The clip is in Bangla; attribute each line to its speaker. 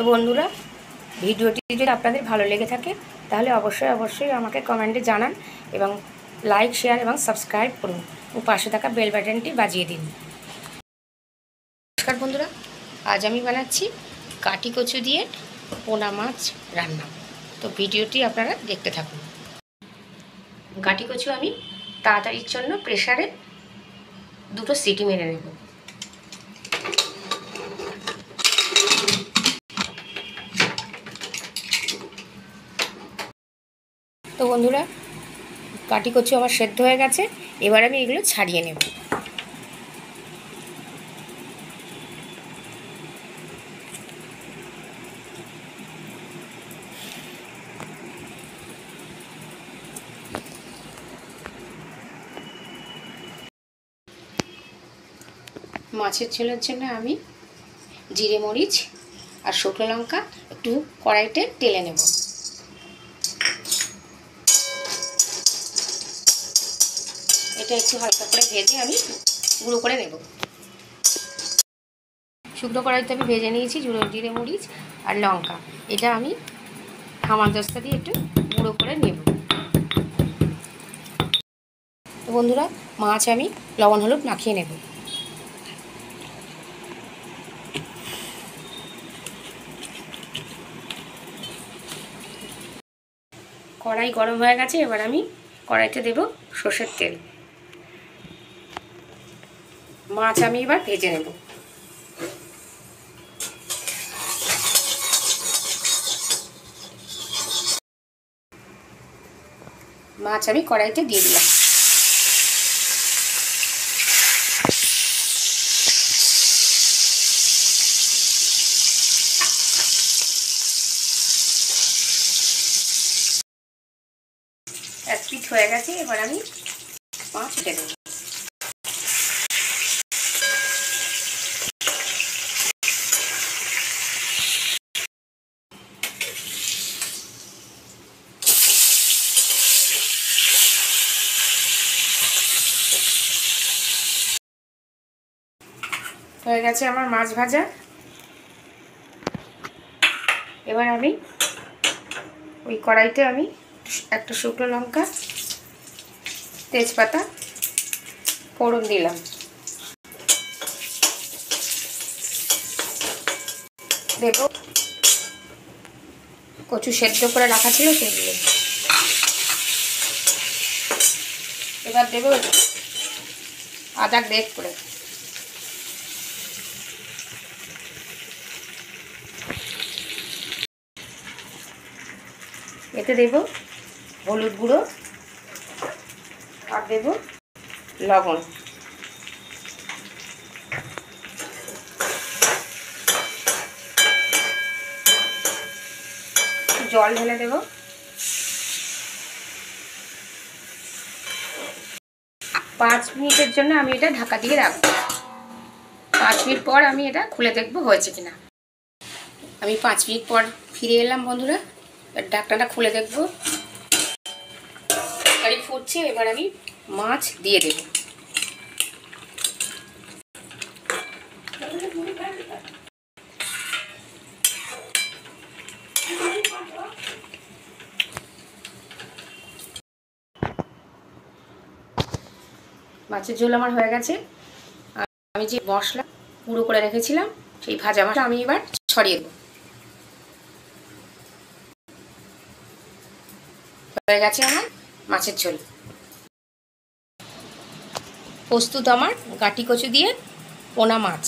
Speaker 1: তো বন্ধুরা, ভিডিওটি যদি আপনাদের ভালো লেগে থাকে, তাহলে অবশ্যই অবশ্যই আমাকে কমেন্টে জানান এবং লাইক, শেয়ার এবং সাবস্ক্রাইব করুন ও পাশে থাকা বেল বাটনটি বাজিয়ে দিন। নমস্কার বন্ধুরা, আজ আমি বানাচ্ছি কাটি কচু দিয়ে পোনা মাছ রান্না। তো ভিডিওটি আপনারা দেখতে থাকুন। কাটি কচু আমি তাড়াতাড়ির জন্য প্রেশারে দুটো সিটি মেরে নেব। তো বন্ধুরা, কাটি কচু আমার সেদ্ধ হয়ে গেছে, এবার আমি এগুলো ছাড়িয়ে নেব। মাছের ঝোলের জন্য আমি জিরে মরিচ আর শুকনো লঙ্কা একটু কড়াইতে টেলে নেব। এটা একটু হালকা করে ভেজে আমি গুঁড়ো করে নেব। শুকনো কড়াইতে আমি ভেজে নিয়েছি জুড়ো জিরে মরিচ আর লঙ্কা। এটা আমি খামার দস্তা দিয়ে একটু গুঁড়ো করে নেব। বন্ধুরা, মাছ আমি লবণ হলুদ মাখিয়ে নেব। কড়াই গরম হয়ে গেছে, এবার আমি কড়াইতে দেব সর্ষের তেল। মাছ আমি এবার ভেজে নেব। মাছ আমি কড়াইতে দিয়ে দিলাম। এক পিঠ হয়ে গেছে, এবার আমি উঠে দেবো হয়ে গেছে আমার মাছ ভাজা। এবার আমি ওই কড়াইতে আমি একটা শুকনো লঙ্কা, তেজপাতা, ফোড়ন দিলাম। দেব। কচু সেদ্ধ করে রাখা ছিল সেগুলো এবার দেব আদা গ্রেট করে। এতে দেব হলুদ গুঁড়ো আর দেব লবণ। জল ঢেলে দেব। পাঁচ মিনিটের জন্য আমি এটা ঢাকা দিয়ে রাখব। পাঁচ মিনিট পর আমি এটা খুলে দেখব হয়েছে কিনা। আমি পাঁচ মিনিট পর ফিরে এলাম বন্ধুরা। ডাকনাটা খুলে দেখব। তরকারি ফুটছে, এবার আমি মাছ দিয়ে দেব। মাছের ঝোল আমার হয়ে গেছে। আমি যে মশলা গুঁড়ো করে রেখেছিলাম, সেই ভাজা মাছটা আমি এবার ছড়িয়ে দেবো। হয়ে গেছে আমার মাছের ঝোল। প্রস্তুত আমার গাটি কচু দিয়ে পোনা মাছ।